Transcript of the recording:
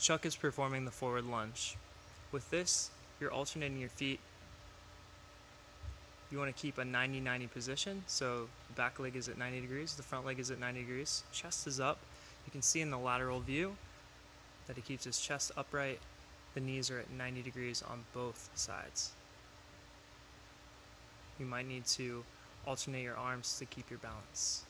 Chuck is performing the forward lunge. With this, you're alternating your feet. You want to keep a 90-90 position, so the back leg is at 90 degrees, the front leg is at 90 degrees, chest is up. You can see in the lateral view that he keeps his chest upright, the knees are at 90 degrees on both sides. You might need to alternate your arms to keep your balance.